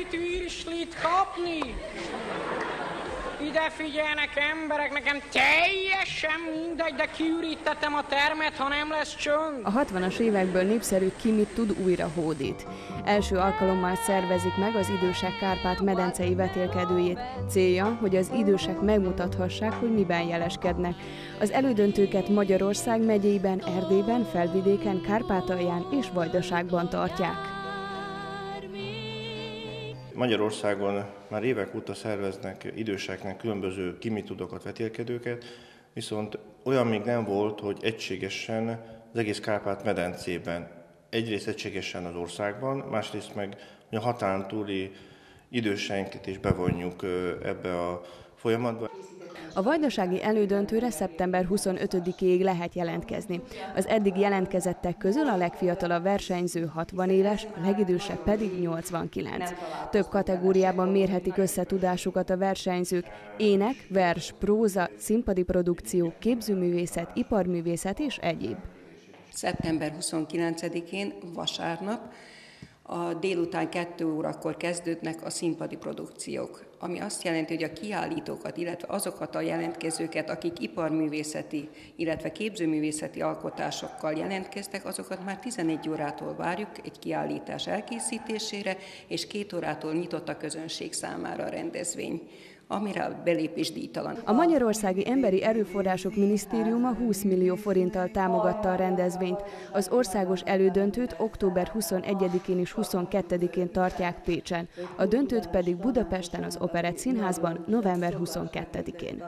itt virslit kapni? Ide figyelnek emberek, nekem teljesen mindegy, de kiürítettem a termet, ha nem lesz csönd. A 60-as évekből népszerű Ki tud újra hódít. Első alkalommal szervezik meg az idősek Kárpát medencei vetélkedőjét. Célja, hogy az idősek megmutathassák, hogy miben jeleskednek. Az elődöntőket Magyarország megyében, Erdélyben, Felvidéken, Kárpátalján és Vajdaságban tartják. Magyarországon már évek óta szerveznek időseknek különböző kimitudokat, vetélkedőket, viszont olyan még nem volt, hogy egységesen az egész Kárpát-medencében, egyrészt egységesen az országban, másrészt meg a határon túli időseinket is bevonjuk ebbe a folyamatba. A vajdasági elődöntőre szeptember 25-ig lehet jelentkezni. Az eddig jelentkezettek közül a legfiatalabb versenyző 60 éves, a legidősebb pedig 89. Több kategóriában mérhetik összetudásukat a versenyzők. Ének, vers, próza, színpadi produkció, képzőművészet, iparművészet és egyéb. Szeptember 29-én vasárnap a délután 2 órakor kezdődnek a színpadi produkciók, ami azt jelenti, hogy a kiállítókat, illetve azokat a jelentkezőket, akik iparművészeti, illetve képzőművészeti alkotásokkal jelentkeztek, azokat már 11 órától várjuk egy kiállítás elkészítésére, és két órától nyitott a közönség számára a rendezvény amire a belépés díjtalan. A Magyarországi Emberi Erőforrások Minisztériuma 20 millió forinttal támogatta a rendezvényt. Az országos elődöntőt október 21-én és 22-én tartják Pécsen, a döntőt pedig Budapesten az Operett Színházban november 22-én.